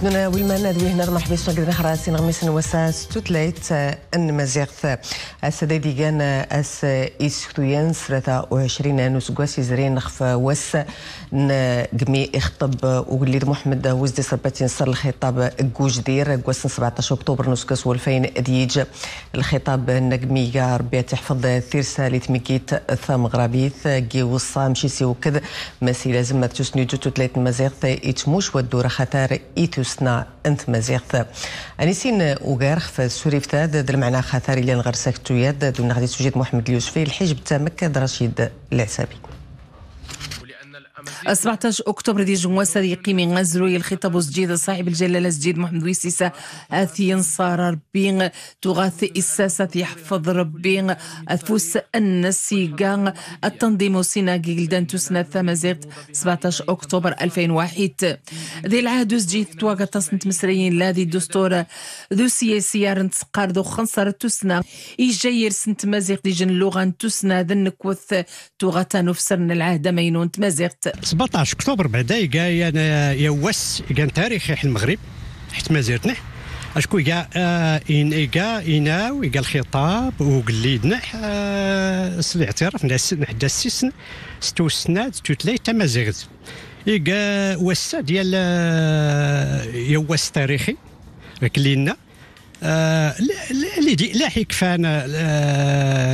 سنونا ويلمان دوي هنا مرحبا بسوا قدنا خراسين غميس نوسا ستوتليت أن مزيغت اسدي ديغان أس اسكتويان سرتا وعشرين نسقواس زرين نخف وس. نقمي اخطب وقليد محمد وزدي صربتين صار الخطاب قوج دير قواس 17 أكتوبر نسقواس والفين ديج. الخطاب نقمي ربي تحفظ ثيرسا لتمكيت ثام غرابيث قي وصا مشي سي وكذا مسي لازم تسنيو جو تلات مزيغت اتموش ودور خطر إيتوسنا أنت مزيغت. أنيسين أوغارخ في سوريفتا ذا المعنى خاطر إلى نغرسك توياد دون غادي سجيد محمد اليوسفي الحجب تامك رشيد العسابي. 17 أكتوبر دي جموا صديقي من غزرو الخطاب الجديد صاحب الجلالة الجديد محمد ويسيسا اثي نصار ربي تغاثي إساسة يحفظ ربي اثوس النسيقا التنظيم سينا جيلدان تسنى ثمازيغت 17 أكتوبر 2001 ذي العهد جديد تواقع تصنت مسريين لا ذي دستور ذو سياسيار نتسقار ذو خنصر تسنى يجير سنت مازيغ دي جن لغة تسنى ذنك وث تغاتا نفسرنا العهد مينون تمازيغت. 17 أكتوبر بعدا يا يوس كان تاريخي المغرب حيت ما زرتنا أشكو يا آه، ان ايكا ايناو ايكا الخطاب وقليدنا آه، الاعتراف نحدا السيسن ستو سناد تتلي تما زغز ايكا وسا ديال آه، يوس تاريخي كلينا اللي دي لا حكفان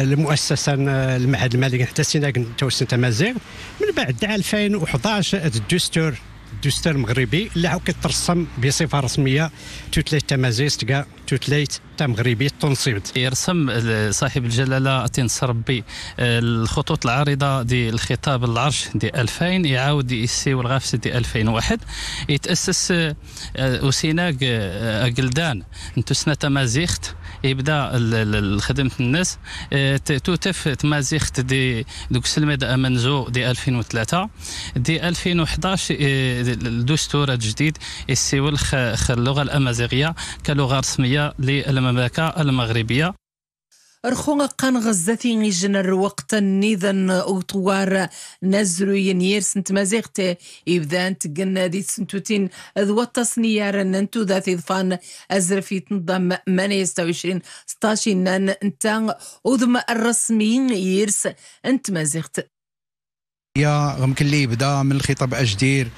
المؤسسة المعهد المالي حتى سينا توسن تمازيغ من بعد 2011 الدستور الدستور المغربي اللي عاود كيترسم بصفة رسمية. توتليت تمازيغ تلقى توتليت تا مغربي تنصيبت يرسم صاحب الجلالة تنصر بي الخطوط العارضة دي الخطاب العرش دي 2000 يعاود يسي والغافس دي 2001 يتأسس وسيناق أقلدان. انتو سنه تمازيغت يبدا خدمة الناس. توتف تمازيغت دي دوك سلمد أمنزو دي 2003 دي 2011 الدستور الجديد يسيول اللغة الأمازيغية كلغة رسمية للمملكة المغربية. رخو قان غزتي غيجن وقت نيذن اوتوار نزرو ينير سنت مازيغت يبدان تقن دي سنتوتين ذو التصنيار ننتو ذاتي ضفان ازرفي تنظم من 20 16 نان انت وذم الرسمي يرس أنت مازيغت. يا غمكن لي بدا من الخطاب أجدير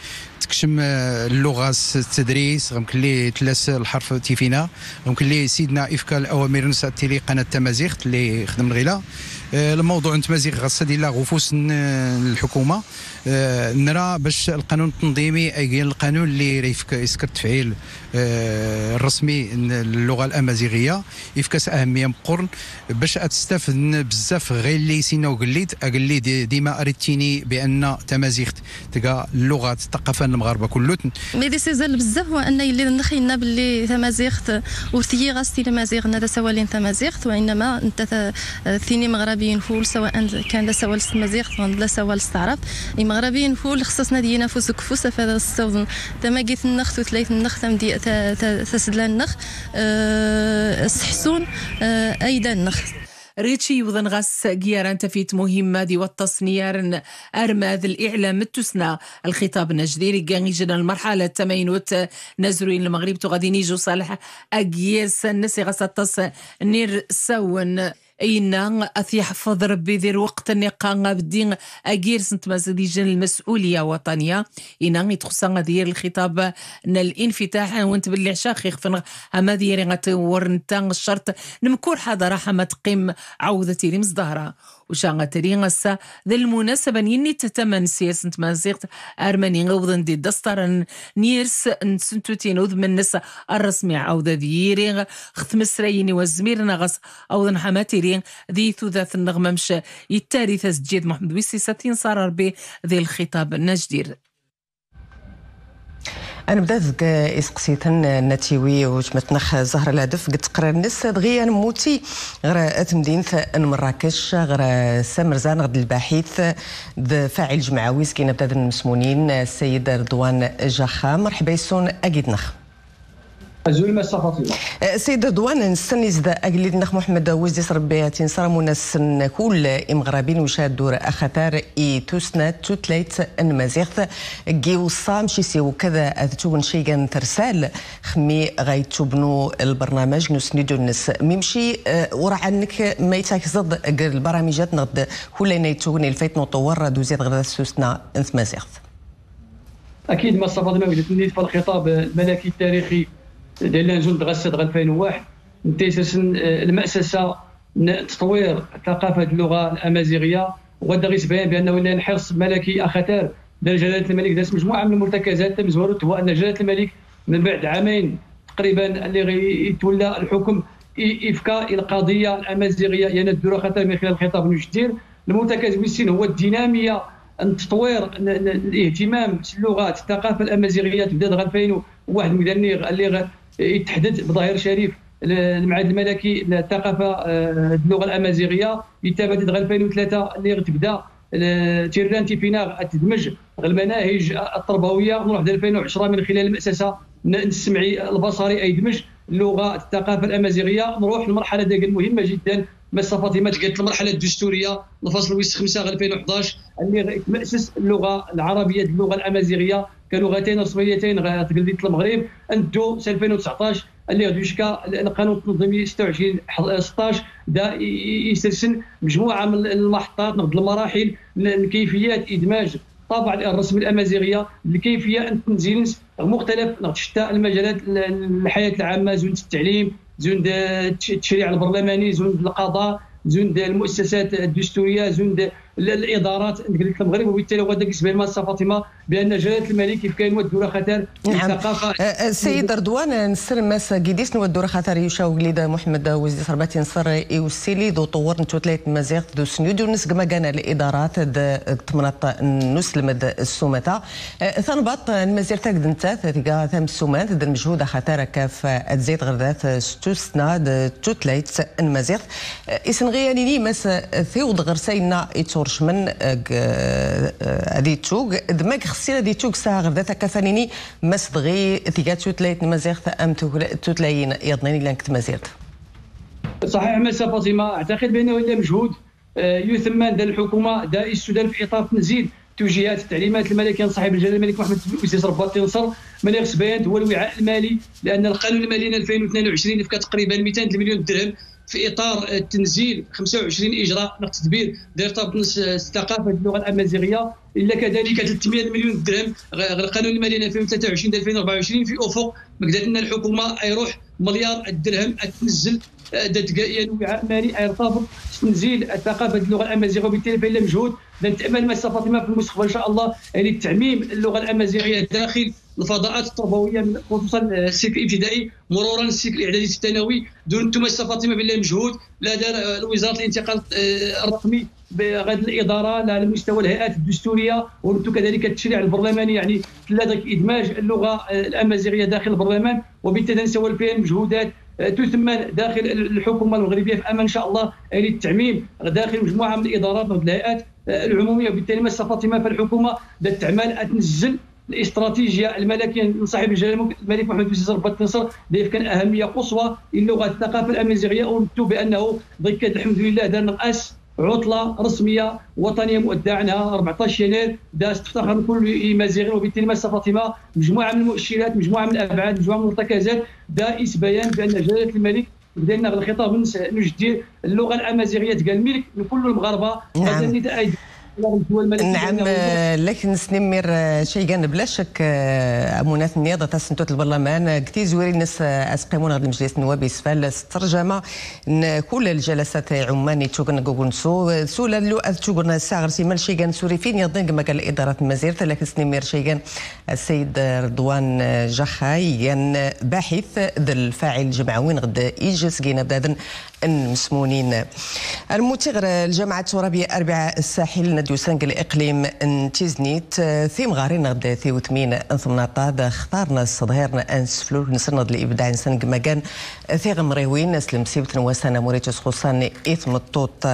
تكشم اللغة التدريس غمكن لي تلاس الحرف تيفينا غمكن لي سيدنا افكا الأوامر نسا تيلي قناة تمازيغ اللي خدم الغلا. آه، الموضوع تمازيغ غصه ديال غفوس الحكومة. آه، نرى باش القانون التنظيمي أي القانون اللي يسكر تفعيل آه، الرسمي اللغة الأمازيغية يفكس أهمية مقرن باش تستافد بزاف غير اللي سينا وقليت اقلي ديما اريتيني بأن تمازيغ تلقى اللغة الثقافة المغاربة كلوتن مي دي سيزال بزاف هو أن اللي نخينا باللي تمازيغ ورثي غاستي تمازيغ نادا سوالين تمازيغ وإنما انت ثيني مغربيين فول سواء كان سوال تمازيغ ولا سوال استعراف مغربيين فول خصصنا دينا فوز كفوس فهذا الصوت. تما قيت النخ وثلاث النخ تم دي تسدلا النخ أه سحسون أه أيضا النخ ريتشي يوضن غاس جيران تفيت مهمة دي والتصنيار أرماذ الإعلام التسنى. الخطاب نجدير كان جنا المرحلة التمينوت نزروين المغرب تغادي نيجو صالح أجيس الناس غاس نير سون. إينا اثي حفظ ربي ذي الوقت النقا بدين أجير سنت مازديجن المسؤولية وطنية. إينا يتخصا دير الخطاب ان الإنفتاح. وانت باللي عشاق يخفن هما ديري غتور نتا الشرط نمكور حضره حما تقيم عوضتي لي مزدهرة. تري غسا ذا المناسبة يني تتمن سياسة مازيغت أرماني غوضن دي دستار نيرس نسنتوتين وذ من نسا الرسمي عوضة ديري ختم سرايني وزميرنا غس أوضن حماتيري ذي ثوذات النغمة مش يتاري تسجيد محمد ويسي ساتين صار ربي ذي الخطاب نجدير. أنا بدات إسقسيتن نتيوي وجمتنخ زهر الهدف. قد تقرر الناس دغيا نموتي. غير مدينة مراكش غير سامرزان غد الباحث. فاعل جمعوي سكينة بدا المسمونين السيد رضوان جاخا. مرحبا يسون أكيد نخ. فاطمه سيد رضوان نستني زدا اقليد نخ محمد وزدي صربي تنصر منسن كل إمغربين وشاد دور أخطار إي توسنا توتليت انمازيغت كي وصام شي سي وكذا اذتوبن شي كان ترسال خمي غايتوبنو البرنامج نسندو الناس ميمشي ورا عنك ما يتاك زد البرامجات نغد كل نيتوغني الفيت نطور دوزيت غدا سوسنا انت مازيغت أكيد ما فاطمه ولات في الخطاب الملكي التاريخي ديال جون غسد 2001 نتيسسن آه، المأسسة تطوير ثقافة اللغة الأمازيغية وغدا غيتبان بأنه لأن حرص ملكي أخطر. دار جلالة الملك دارت مجموعة من المرتكزات مزورت هو أن جلالة الملك من بعد عامين تقريبا اللي غيتولى الحكم إفكاء القضية الأمازيغية يعني الدور خطر من خلال الخطاب المجدير. المرتكز بالسين هو الدينامية تطوير الاهتمام باللغات الثقافة الأمازيغية تبدأ 2001 مدني اللي يتحدد بظاهر شريف. المعهد الملكي للثقافة آه، اللغة الأمازيغية يتبادل 2003 اللي تبدأ. تيران تيفينا تدمج المناهج التربوية نروح 2010 من خلال المؤسسه السمعي البصري اي دمج اللغة الثقافة الأمازيغية. نروح لمرحله مهمه جدا. مسا فاطمة قالت المرحلة الدستورية الفصل ويس 5 2011 اللي تمأسس اللغة العربية اللغة الأمازيغية. كلغتين رسميتين تقليديه المغرب أنتو 2019 اللي غادي يشكى القانون التنظيمي 26 16 دا يسلسل مجموعة من المحطات نقد المراحل كيفيات إدماج الطابع الرسمي الأمازيغية لكيفيه أن تنزيل مختلف شتى المجالات الحياة العامة زون التعليم زون التشريع البرلماني زون القضاء زون المؤسسات الدستورية زون الإدارات قلت المغرب وبالتالي هو داك ما فاطمة بأن جلالة الملك كيف كان ودوره خطر نعم. الثقافة. السيد رضوان نسر ماس قيديس ودوره خطر يشاو قليدا محمد وزير صرباتي نصر يوسيلي دو طور نتو ثلاث مزيغ دو سنيو نس كما كان الإدارات تمنط نس لمد السومتا. ثنبط المزير تاك دنتا ثقا ثم السومات د مجهود خطر كاف أتزيد غردات ستوسنا تو ثلاث المزيغ. اسنغيانيني ماس ثيود غرسينا يتور من هذه توغ دماغ خصينا هذه توغ ساعة غدا كفانيني مسدغي ثيغاتو تلايت مزيغ أم تلاين يضنيني لانك مزيغ صحيح مسا فاطمة أعتقد بأنه إلا مجهود آه، يثمن دا الحكومة دا السودان في اطار تنزيل توجيهات التعليمات الملكيه صاحب الجلالة الملك محمد بن رباط نصر من يغس بيان هو الوعاء المالي لأن القانون المالي 2022 فكا تقريبا 200 مليون درهم. في إطار تنزيل 25 إجراء تدبير داير طابنس الثقافة اللغة الامازيغيه إلا كذلك 300 مليون درهم القانون المالي 2023 2024 في أفق مقدرت لنا الحكومة يروح مليار الدرهم تنزل يعني وعاء مالي يرتبط تنزيل الثقافة اللغة الامازيغيه وبالتالي فإلا مجهود نتامل مسا فاطمة في المستقبل إن شاء الله يعني تعميم اللغة الامازيغيه داخل الفضاءات التربويه خصوصا السلك الابتدائي مرورا السلك الإعدادي الثانوي دون أنتم فاطمة بالله مجهود دار وزاره الانتقال آه، الرقمي بغد الإدارة على مستوى الهيئات الدستورية وأنتم كذلك التشريع البرلماني يعني ذلك إدماج اللغة آه، الأمازيغية داخل البرلمان وبالتالي نسوى فيها المجهودات آه، تثمن داخل الحكومة المغربيه في أمان إن شاء الله يعني التعميم داخل مجموعة من الإدارات والهيئات العمومية وبالتالي مسا فاطمة فالحكومه تعمل تنزل الاستراتيجية الملكية صاحب الجلالة الملك محمد بن سيسر رباط نصر اللي كان أهمية قصوى للغة الثقافة الامازيغيه ومتو بأنه ضيك الحمد لله دار نقأس عطلة رسمية وطنية مؤدى عنها. 14 يناير داز تفتخر كل مازيغي وبالتالي ماسه فاطمه مجموعة من المؤشرات مجموعة من الأبعاد مجموعة من المرتكزات دائس بيان بأن جلالة الملك بدينا الخطاب نجدي اللغة الأمازيغية. تقال ملك لكل المغاربة. نعم. نعم لكن سنمير شيء كان بلا شك أمونات النياضه تسنتوت البرلمان كتي زويري الناس اسقيمون غير المجلس النواب يسفال الترجمه كل الجلسات عماني تشوغن كوغنسو سولا لو تشوغن ساغر سيمال شي كان سوري فين يضن كما قال الاداره المزير لكن سنمير شي كان السيد رضوان جخاي كان باحث ذا الفاعل جمعوين غد يجلس كينا بدادن المسمونين المتغر الجامعة الترابية اربعاء الساحل ديوسانق الإقليم تيزنيت ثيم غارين غدا ثي وثمين انثمناطا اختارنا الصدهير أنس فلول نسند الإبداع نسنق مكان ثي غمريوين نسلم سيبت نواسانا موريتوس خصان إثم الطوط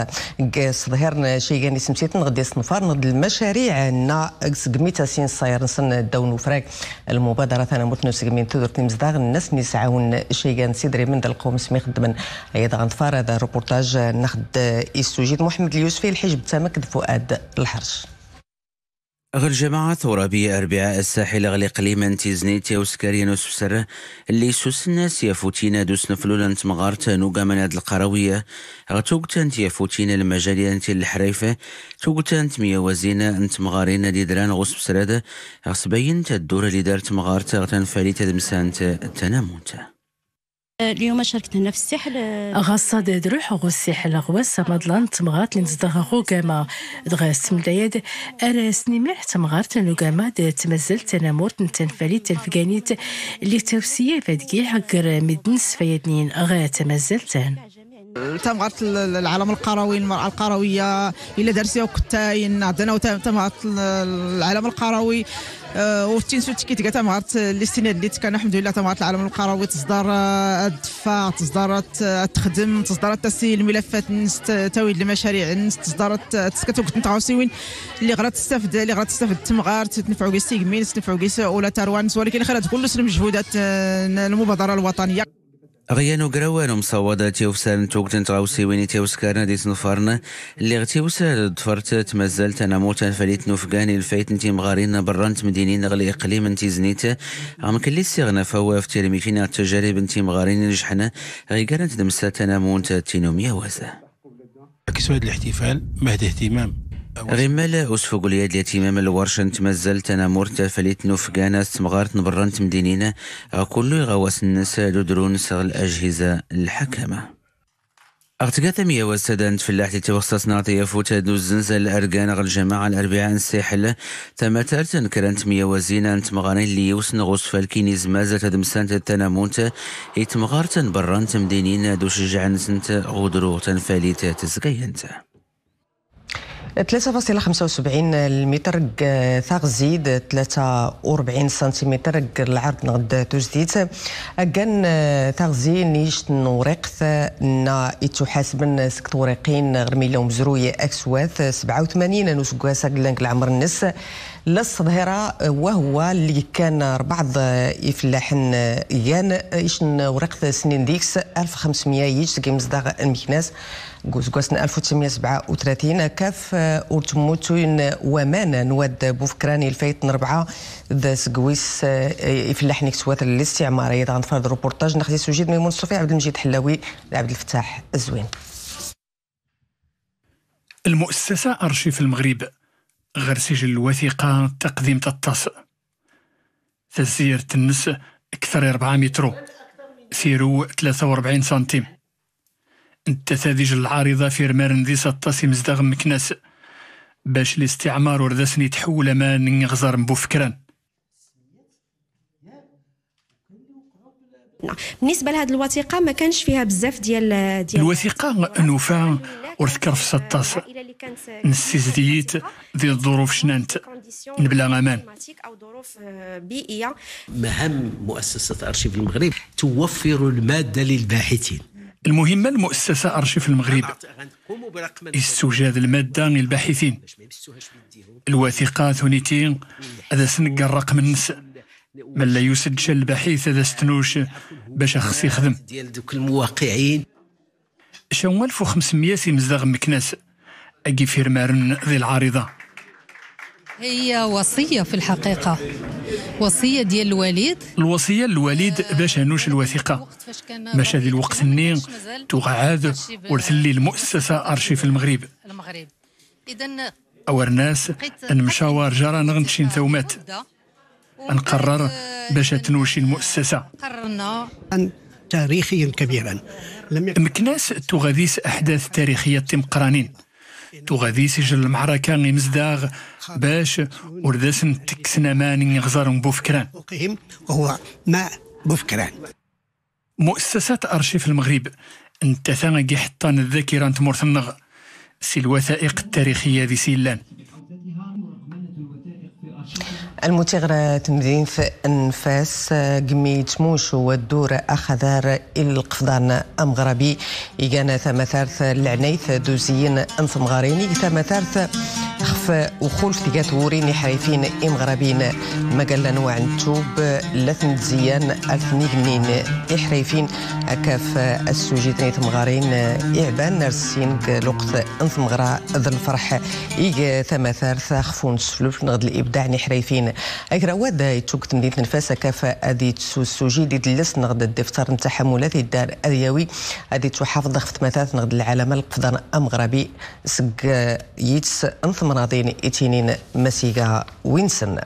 صدهير شيغاني سمسيت غدا صنفار نض المشاريع نا سقميتا سين صاير نسن الدون وفراك المبادرة ثانا موتنو سقمين تدور تيمزداغ الناس نسعاون شيغان سيدري من القوم سمي خدمن أيضا غنتفار هذا الروبورتاج ناخد إستوجيد محمد اليوسفي الحجب تمكد فؤاد الحرش. غير جماعة ثورابية أربعاء الساحل غلي قليما تيزنيتيا وسكاريا نوسفسر. اللي سوس الناس يفوتينا دوس نفلولا نت مغارت نوغا من هاد القروية غتوقتان يفوتينا المجالية أنت الحريفة. توقتان ميا وزينة أنت مغارينا دي دران غوس بسرادة غسبين تدور اللي دارت مغارت غتان فاليتا دمسانت تنامونتا اليوم شاركت هنا في الساحل غاصة دروح غو الساحل غواس مضلان تمغات لنزدغ غو كاما دغاس مدايد أرا سنيميح تمغات لنو كاما تمزل تنامور تنفالي تنفقانيت. اللي توسية فادكي حقر مدنس فيدنين غا تمزل تان. تمغات العالم القروي المرأة القروية إلا درسي كتاين عندنا تمغات العالم القروي. وتين سوت كي تلقى تمغات الاستناد اللي كان الحمد لله تمغات العالم القروي تصدر الدفاع تصدر تخدم تصدر تسيل الملفات تويد المشاريع تصدر تسكت نتعاوسيوين اللي غرات تستافد اللي غرات تستافد تمغار تنفعوا كي سيغمين تنفعوا كي ولا تروان ولكن خلات كل المجهودات المبادرة الوطنية. غيانو قروان مصوضة تيوسان توقتن تغاوسي ويني تيوسكارنا دي سنفارنا اللي غتيوسا دفرت تمازلت أنا موتا فليت نوفقاني الفايت نتي مغارين برانت مدينين غلي اقليم انتي زنيت غام كلي سيغنا فوا في تيرمي فينا التجارب انتي مغارين نجحنا غي قرنت دمسات أنا مونتا تينوميا وازا كسواد الاحتفال مهد اهتمام غيمال أسفق اليد اليتيمة الورشة؟ تمزل تنامورت فليت نوفقانا استمغارت نبرنت مدينينا. كل يغواس الناس دودرون سغ الأجهزة الحكمة اغتقات مية والسدان فلاح توخصص نعطي فوتا دوز زنزل الأرقان غل جماعة الأربعاء الساحل تماترت كرنت مية وزينة انت مغاني اللي يوسن غوص فالكيني زمازة تدمسان تنامونت يتمغارت برانت مدينين دوش جعن سنت غدرو تنفاليت تزقينت 3.75 المتر ثاغ زيد 43 سنتيمتر العرض نغد تجديد. كان ثاغ زي نيش نوريقث نا يتحاسبن سكت وريقين غرميلة ومزروية أكسواث 87 نسقواسا قلنك العمر النس. للصظهرة وهو اللي كان بعض يفلاحن يان إيش ورقت سنين ديكس 1500 يجي كيمز داغ المكناس. قوسنا 1937 كاف ورتموتين ومان نواد بوفكراني الفايت نربعة ذا سقويس يفلاح نكسوات الاستعمار. أيضا فرد روبورتاج نخدي سجيد ميمون صوفي عبد المجيد حلاوي عبد الفتاح الزوين المؤسسة أرشيف المغرب غير سجل الوثيقة تقديم تتص تزير تنس أكثر 4 مترو سيرو 43 سنتيم. التثادج العارضة في رمارن ذي ستاسي مزدغ مكناس باش الاستعمار وردسني تحول ما نغزر مبوفكران. بالنسبة لهذه الوثيقة ما كانش فيها بزاف ديال ديال الوثيقة نوفا وذكر في 16 نسيز ديت ذي الظروف شنانت. نبلا أمان. أو ظروف بيئيه مهام مؤسسة أرشيف المغرب توفر المادة للباحثين. المهمة المؤسسة أرشيف المغرب استوجاد المادة للباحثين. الوثيقة ثونيتين هذا سنق الرقم النس. من لا يسجل البحيث هذا ستنوش باش خص يخدم. ديال دوك الموقعين شو 1500 مزدغ مكناس أجي في رمارن ذي العارضة. هي وصية في الحقيقة. وصية ديال الوالد الوصية للوالد باش هنوش الوثيقة. باش هذه الوقت النين تغعاد ورثلي المؤسسة أرشيف المغرب. المغرب. إذا أور ناس أن مشاور جرى نغنشين ثومات. نقرر باش تنوشي المؤسسة. قررنا تاريخيا كبيرا. لم مكناس تغذيس أحداث تاريخية تمقرانين تغذي سجل المعركة مزداغ باش ورداسن تكسنا ماني غزار بوفكران. وهو ما بوفكران. مؤسسة أرشيف المغرب انت ثانقي حطان الذاكرة تمرثنغ سي الوثائق التاريخية ذي سيلان. المتغرة تمدين في أنفاس قميت موش والدور أخذار القفضان امغربي يجانا ثمثارث العنيث دوزيين انثمغاريني ثمثارث خف وخولف تيجات وريني حريفين امغربين مقال نوع توب لثن زيان الثني جنين احريفين أكاف السوجيتني ثمغارين اعبان نرسين لقط انثمغرا ذا الفرح. ايج ثمثارث خفون سفلوف نغد الإبداع نحريفين اكرا واد يتوك تمدينة نفاس كاف أدي تسوسوجي دي دلس نغد الدفتر نتحملات الدار ارياوي أدي تحافظ خفت مثاث نغد العالم القفضان امغربي سق يتس انثمراضين إتينين مسيقا وينسن.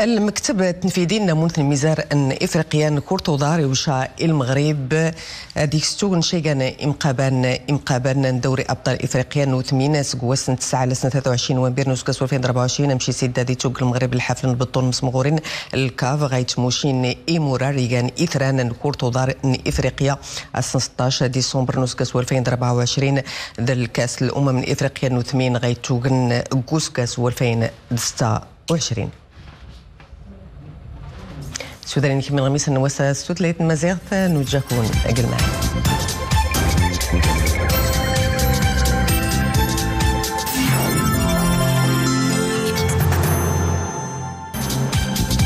المكتب التنفيذي نمونث الميزار ان افريقيا كورتو داري وشا المغرب. ديك ستون شيغان امقابان امقابان دوري أبطال إفريقيا نوثمين سكواسن 9 لسنه 23 ومبير نوسكاس 2024 مشي سيدا دي توق المغرب الحفل نبطون مسمغورين. الكاف غايت موشين إيمورا ريغان إثران كورتو دار افريقيا 16 ديسمبر نوسكاس 2024 ذا الكاس الأمم الافريقيا نوثمين غايت توغن كوسكاس 2026 سوداني من غميس النواسة ستوت ليت مزيغ نوجهكم أجل معي.